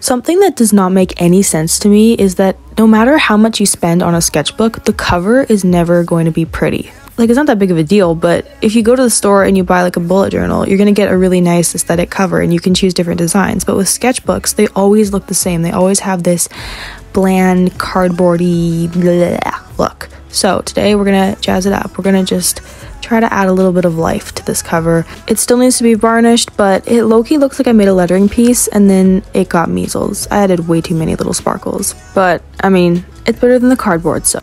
Something that does not make any sense to me is that no matter how much you spend on a sketchbook, the cover is never going to be pretty. Like, it's not that big of a deal, but if you go to the store and you buy like a bullet journal, you're gonna get a really nice aesthetic cover and you can choose different designs. But with sketchbooks, they always look the same. They always have this bland, cardboardy look. So today we're gonna jazz it up. We're gonna just try to add a little bit of life to this cover. It still needs to be varnished, but it low-key looks like I made a lettering piece and then it got measles. I added way too many little sparkles. But, I mean, it's better than the cardboard, so.